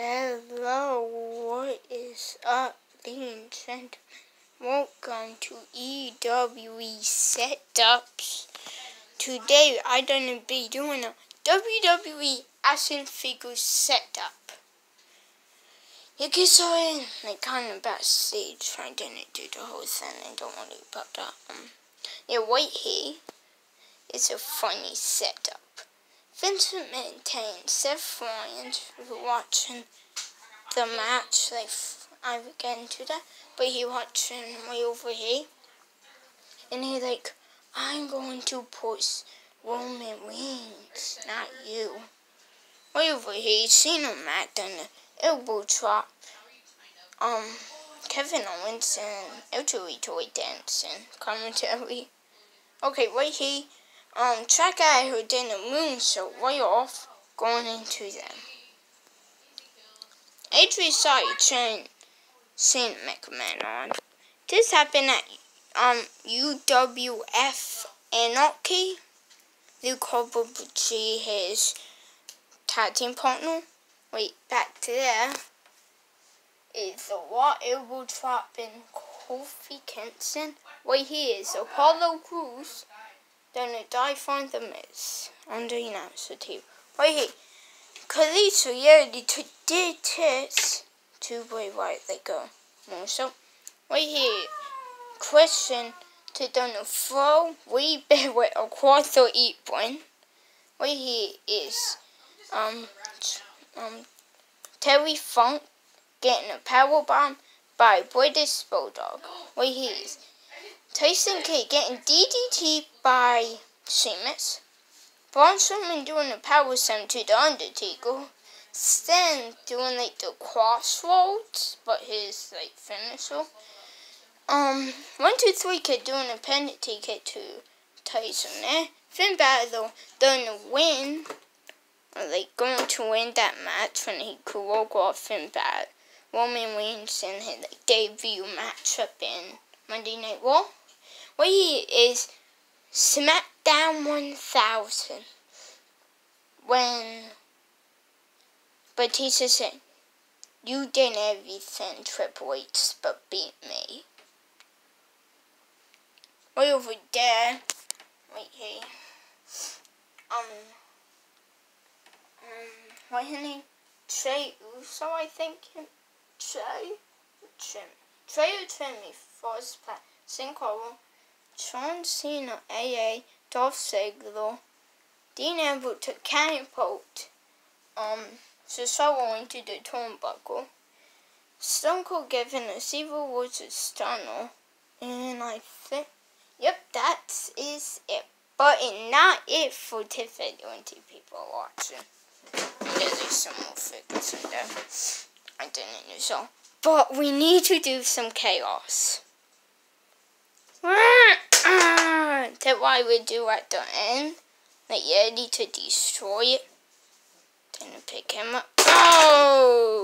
Hello, what is up, ladies and welcome to EWE Setups. Today, I'm gonna be doing a WWE action figure setup. You can saw it like kind of backstage. I didn't do the whole thing. I don't worry about that. Um, yeah, wait here. It's a funny setup. Vincent maintained was watching the match. Like I get into that, but he watching way over here, and he like, I'm going to push Roman Reigns, not you. Way over here, seen him act on the elbow drop. Um, Kevin Owens and Elton Toy dancing commentary. Okay, right here. Um, track guy who did the moon so way off going into them. Adrian saw train Saint McMahon on. This happened at um UWF Anarchy. Luke Harper his tag team partner. Wait, back to there. Is the what elbow dropping Kofi Kingston. Wait, here is Apollo Crews. Then it die find the miss the announcer table. Right here. Kalisto Yeri to did this to way right they go. So. Right here. Question to done a throw we bear with a quarter eat one. Right here is um um Terry Funk getting a power bomb by British Bulldog. Right here is Tyson Kidd getting DDT by Sheamus. Braun Strowman doing a power slam to The Undertaker. Stan doing like the crossroads, but his like finisher. Um, one two three kid doing a penalty kick to Tyson there. Finn Balor doing the win, or like going to win that match when he could walk off Finn Balor. Roman Reigns in his like debut matchup in Monday Night Raw. He is SmackDown 1000 when Batista said, You did everything, Triple H, but beat me. Way over there, right here. Um, um, what his name? Trey Uso, I think. Trey? Trim. Trey Trimmy, first place. Sinkhole. John Cena, AA, Dolph Ziggler, Dean Ambrose to catapult um, Cesaro into the turnbuckle. Stone Cold giving a Civil Wars stunner. And I think, yep, that is it. But it's not it for video and people watching. There's some more figures in there. I didn't know so. But we need to do some chaos. That's why we do at the end. Like you need to destroy it. Then pick him up. Oh!